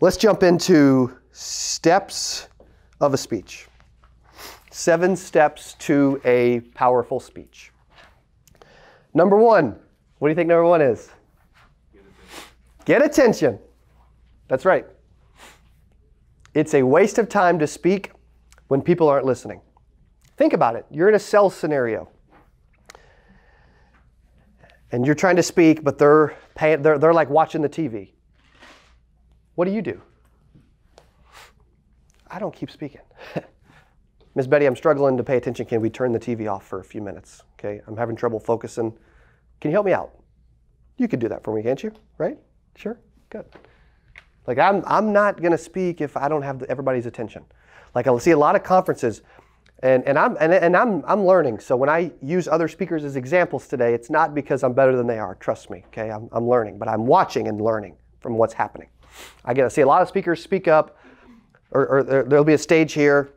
let's jump into steps of a speech. Seven steps to a powerful speech. Number one, what do you think number one is? Get attention. That's right. It's a waste of time to speak when people aren't listening. Think about it. You're in a cell scenario. And you're trying to speak, but they're, they're, they're like watching the TV. What do you do? I don't keep speaking. Miss Betty, I'm struggling to pay attention. Can we turn the TV off for a few minutes? Okay, I'm having trouble focusing. Can you help me out? You could do that for me, can't you? Right? Sure? Good. Like, I'm, I'm not going to speak if I don't have the, everybody's attention. Like, I see a lot of conferences, and, and, I'm, and, and I'm, I'm learning. So, when I use other speakers as examples today, it's not because I'm better than they are. Trust me, okay? I'm, I'm learning, but I'm watching and learning from what's happening. I get to see a lot of speakers speak up, or, or there, there'll be a stage here.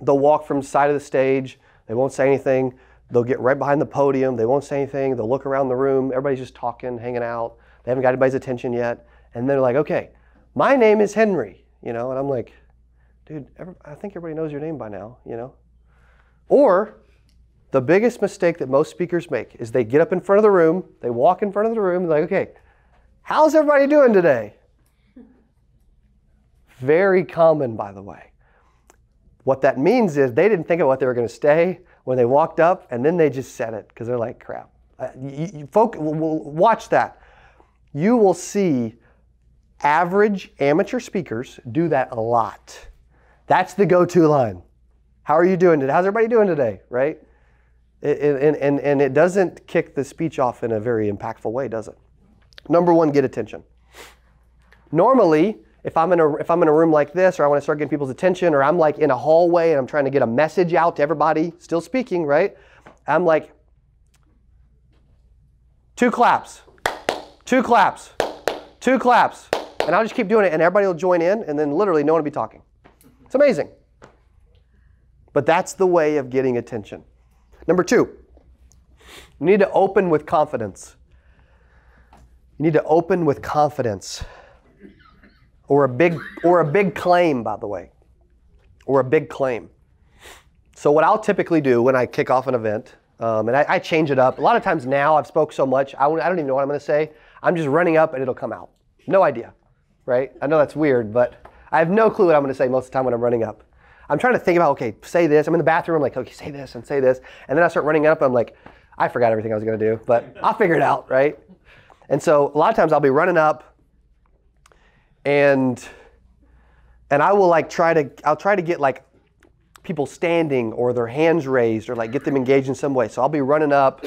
They'll walk from the side of the stage, they won't say anything. They'll get right behind the podium. They won't say anything. They'll look around the room. Everybody's just talking, hanging out. They haven't got anybody's attention yet. And they're like, okay, my name is Henry, you know, and I'm like, dude, every, I think everybody knows your name by now, you know. Or the biggest mistake that most speakers make is they get up in front of the room, they walk in front of the room, they're like, okay, how's everybody doing today? Very common, by the way. What that means is they didn't think of what they were going to say when they walked up, and then they just said it because they're like, crap. Uh, you, you, folk, watch that. You will see average amateur speakers do that a lot. That's the go to line. How are you doing today? How's everybody doing today? Right? and, and, and it doesn't kick the speech off in a very impactful way, does it? Number one, get attention. Normally, if I'm in a if I'm in a room like this, or I want to start getting people's attention, or I'm like in a hallway and I'm trying to get a message out to everybody, still speaking, right? I'm like, two claps, two claps, two claps, and I'll just keep doing it, and everybody will join in, and then literally no one will be talking. It's amazing. But that's the way of getting attention. Number two, you need to open with confidence. You need to open with confidence. Or a big or a big claim, by the way. Or a big claim. So what I'll typically do when I kick off an event, um, and I, I, change it up. A lot of times now I've spoke so much, I, I don't even know what I'm going to say. I'm just running up and it'll come out. No idea right? I know that's weird, but I have no clue what I'm going to say most of the time when I'm running up. I'm trying to think about, okay, say this. I'm in the bathroom, I'm like, okay, say this and say this. And then I start running up, I'm like, I forgot everything I was going to do, but I'll figure it out, right? And so a lot of times I'll be running up and and I will like try to I'll try to get like people standing or their hands raised or like get them engaged in some way. So I'll be running up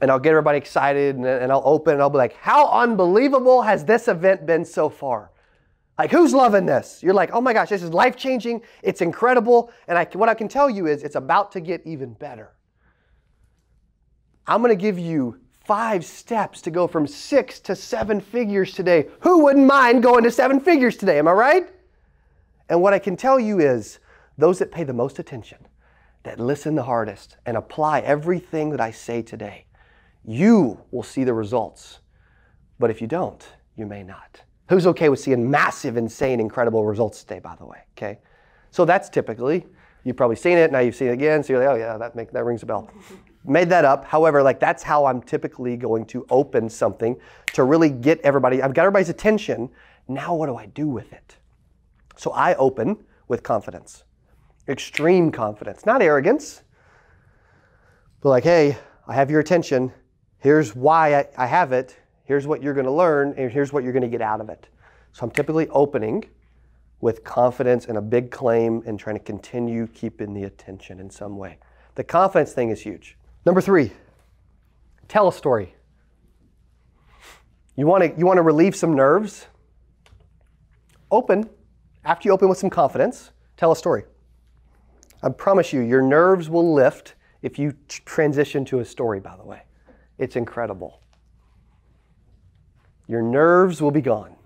and I'll get everybody excited and, and I'll open and I'll be like, how unbelievable has this event been so far? Like, who's loving this? You're like, oh my gosh, this is life changing. It's incredible. And I, what I can tell you is it's about to get even better. I'm going to give you five steps to go from six to seven figures today. Who wouldn't mind going to seven figures today? Am I right? And what I can tell you is those that pay the most attention, that listen the hardest, and apply everything that I say today you will see the results. But if you don't, you may not. Who's okay with seeing massive, insane, incredible results today, by the way? Okay? So that's typically, you've probably seen it, now you've seen it again, so you're like, oh yeah, that, make, that rings a bell. Made that up. However, like that's how I'm typically going to open something to really get everybody, I've got everybody's attention. Now what do I do with it? So I open with confidence, extreme confidence, not arrogance, but like, hey, I have your attention. Here's why I, I have it. Here's what you're going to learn, and here's what you're going to get out of it. So I'm typically opening with confidence and a big claim and trying to continue keeping the attention in some way. The confidence thing is huge. Number three, tell a story. You want to you want to relieve some nerves? Open. After you open with some confidence, tell a story. I promise you, your nerves will lift if you transition to a story, by the way. It's incredible. Your nerves will be gone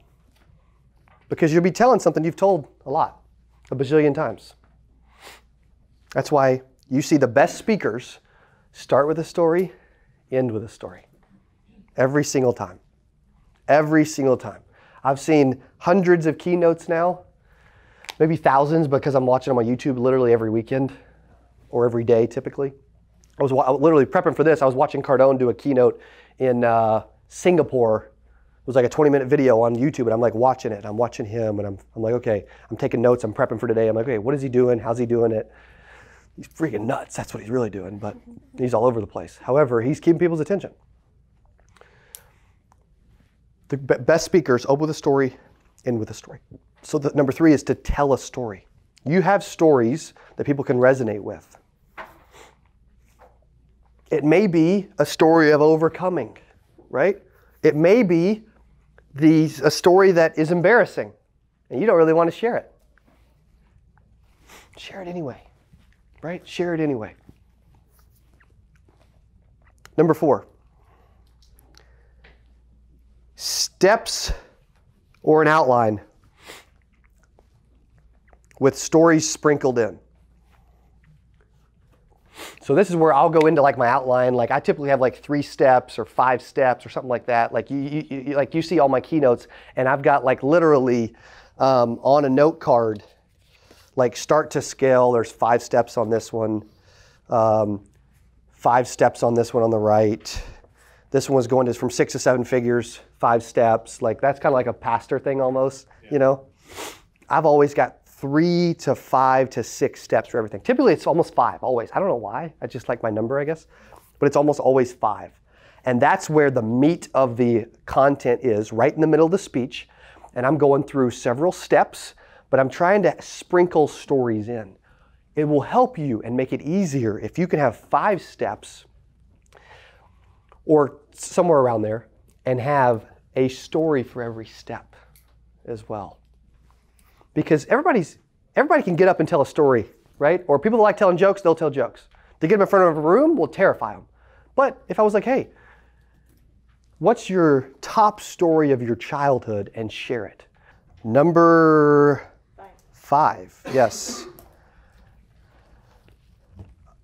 because you'll be telling something you've told a lot, a bazillion times. That's why you see the best speakers start with a story, end with a story. Every single time. Every single time. I've seen hundreds of keynotes now, maybe thousands because I'm watching them on YouTube literally every weekend or every day typically. I was literally prepping for this. I was watching Cardone do a keynote in uh, Singapore. It was like a 20 minute video on YouTube, and I'm like watching it. I'm watching him, and I'm, I'm like, okay, I'm taking notes. I'm prepping for today. I'm like, okay, what is he doing? How's he doing it? He's freaking nuts. That's what he's really doing, but he's all over the place. However, he's keeping people's attention. The best speakers open with a story, end with a story. So the, number three is to tell a story. You have stories that people can resonate with. It may be a story of overcoming, right? It may be the, a story that is embarrassing and you don't really want to share it. Share it anyway, right? Share it anyway. Number four, steps or an outline with stories sprinkled in. So this is where I'll go into like my outline. Like I typically have like three steps or five steps or something like that. Like you, you, you like you see all my keynotes, and I've got like literally um, on a note card, like start to scale. There's five steps on this one, um, five steps on this one on the right. This one was going to from six to seven figures, five steps. Like that's kind of like a pastor thing almost, yeah. you know. I've always got three to five to six steps for everything. Typically, it's almost five, always. I don't know why. I just like my number, I guess. But it's almost always five. And that's where the meat of the content is, right in the middle of the speech. And I'm going through several steps, but I'm trying to sprinkle stories in. It will help you and make it easier if you can have five steps or somewhere around there and have a story for every step as well because everybody's everybody can get up and tell a story, right? Or people that like telling jokes, they'll tell jokes. To get them in front of a room will terrify them. But if I was like, hey, what's your top story of your childhood and share it? Number five, yes.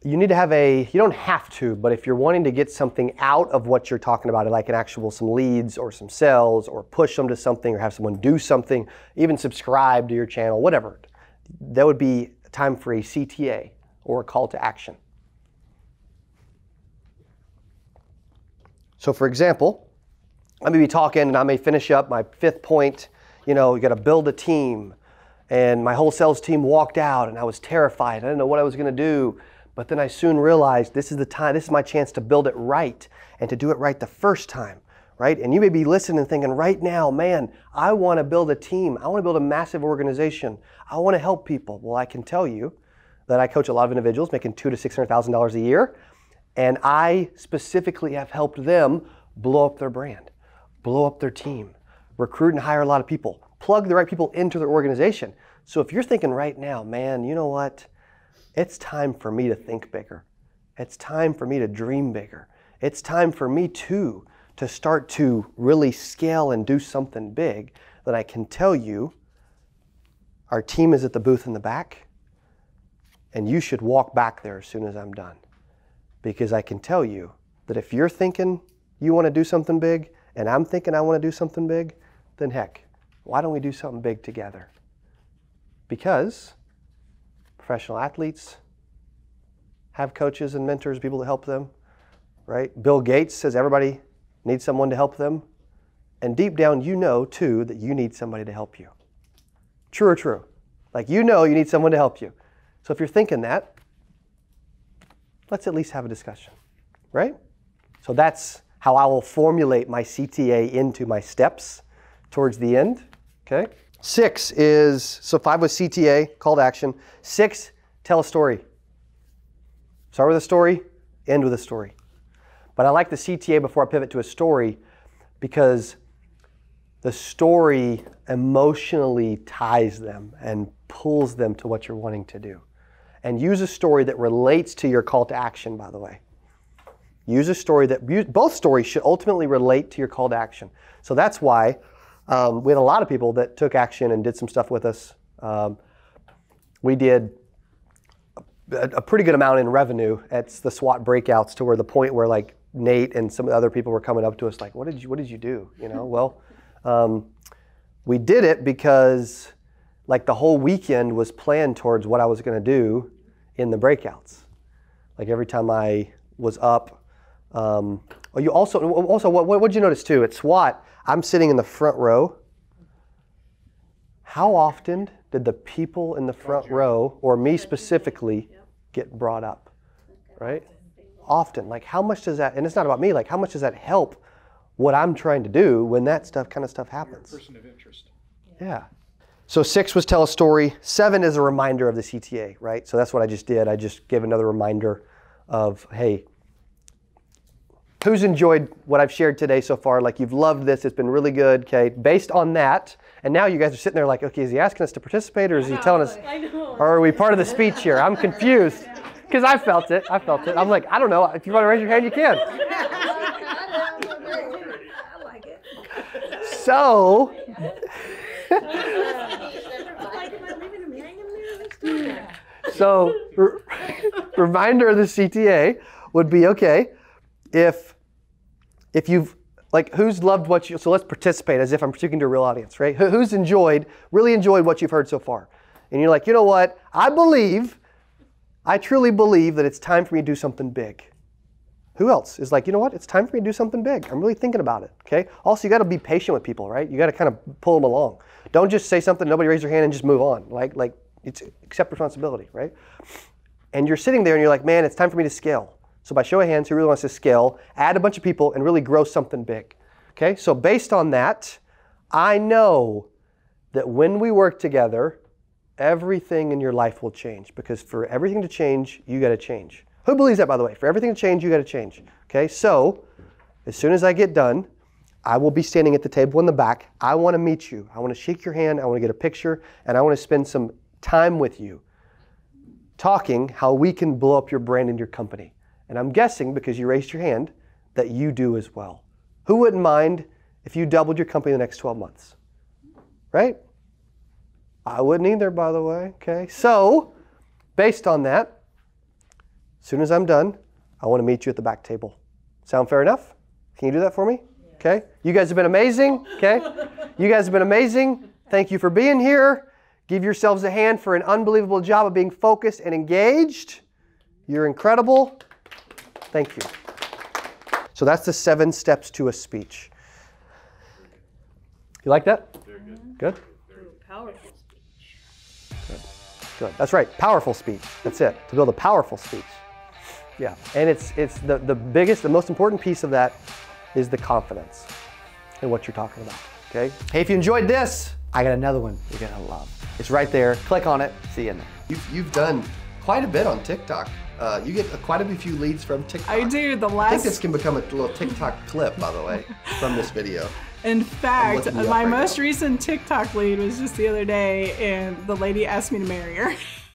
You need to have a you don't have to but if you're wanting to get something out of what you're talking about like an actual some leads or some sales or push them to something or have someone do something even subscribe to your channel whatever that would be time for a cta or a call to action. So for example i may be talking and i may finish up my fifth point. You know you got to build a team and my whole sales team walked out and i was terrified i didn't know what i was going to do but then I soon realized this is the time, this is my chance to build it right and to do it right the first time, right? And you may be listening and thinking right now, man, I want to build a team. I want to build a massive organization. I want to help people. Well, I can tell you that I coach a lot of individuals making two to six hundred thousand dollars a year, and I specifically have helped them blow up their brand, blow up their team, recruit and hire a lot of people, plug the right people into their organization. So if you're thinking right now, man, you know what? It's time for me to think bigger. It's time for me to dream bigger. It's time for me too to start to really scale and do something big that I can tell you our team is at the booth in the back and you should walk back there as soon as I'm done. Because I can tell you that if you're thinking you want to do something big and I'm thinking I want to do something big, then heck, why don't we do something big together? Because professional athletes have coaches and mentors, people to help them, right? Bill Gates says everybody needs someone to help them. And deep down, you know too that you need somebody to help you. True or true? Like you know you need someone to help you. So if you're thinking that, let's at least have a discussion, right? So that's how I will formulate my CTA into my steps towards the end, okay? Six is, so five was CTA, call to action. Six, tell a story. Start with a story, end with a story. But I like the CTA before I pivot to a story because the story emotionally ties them and pulls them to what you're wanting to do. And use a story that relates to your call to action, by the way. Use a story that, both stories should ultimately relate to your call to action. So that's why um, we had a lot of people that took action and did some stuff with us. Um, we did a, a, pretty good amount in revenue at the SWAT breakouts to where the point where like Nate and some of the other people were coming up to us like, what did you, what did you do? You know, well, um, we did it because like the whole weekend was planned towards what I was going to do in the breakouts. Like every time I was up, um, oh, you also also what what did you notice too? At SWAT, I'm sitting in the front row. How often did the people in the front row, or me specifically, get brought up? Right? Often. Like how much does that? And it's not about me. Like how much does that help what I'm trying to do when that stuff kind of stuff happens? person of interest. Yeah. So six was tell a story. Seven is a reminder of the CTA, right? So that's what I just did. I just gave another reminder of, hey, who's enjoyed what I've shared today so far? Like you've loved this, it's been really good. Okay, based on that, and now you guys are sitting there like, okay, is he asking us to participate or is he telling us, or are we part of the speech here? I'm confused because I felt it. I felt it. I'm like, I don't know. If you want to raise your hand, you can. So. so, r- reminder of the CTA would be okay if if you've like who's loved what you so let's participate as if I'm speaking to a real audience, right? Who- Who's enjoyed, really enjoyed what you've heard so far, and you're like, you know what? I believe, I truly believe that it's time for me to do something big. Who else is like, you know what? It's time for me to do something big. I'm really thinking about it. Okay. Also, you got to be patient with people, right? You got to kind of pull them along. Don't just say something, nobody raise their hand, and just move on. Like, like it's accept responsibility, right? And you're sitting there, and you're like, man, it's time for me to scale. So by show of hands, who really wants to scale, add a bunch of people, and really grow something big? Okay. So based on that, I know that when we work together, everything in your life will change because for everything to change, you got to change. Who believes that, by the way? For everything to change, you got to change. Okay, so as soon as I get done, I will be standing at the table in the back. I want to meet you. I want to shake your hand. I want to get a picture, and I want to spend some time with you talking how we can blow up your brand and your company. And I'm guessing because you raised your hand that you do as well. Who wouldn't mind if you doubled your company in the next 12 months? Right? I wouldn't either, by the way. Okay, so based on that, as soon as I'm done, I want to meet you at the back table. Sound fair enough? Can you do that for me? Okay. You guys have been amazing. Okay. You guys have been amazing. Thank you for being here. Give yourselves a hand for an unbelievable job of being focused and engaged. You're incredible. Thank you. So that's the seven steps to a speech. You like that? Very good. Good? Powerful speech. Good. That's right. Powerful speech. That's it. To build a powerful speech. Yeah. And it's it's the, the biggest, the most important piece of that is the confidence in what you're talking about. Okay? Hey, if you enjoyed this, I got another one you're gonna love. It's right there. Click on it. See you in there. You've, you've done quite a bit on TikTok. Uh, you get quite a few leads from TikTok. I do. The last. I think this can become a little TikTok clip, by the way, from this video. in fact, looking you up my right most now. recent TikTok lead was just the other day, and the lady asked me to marry her.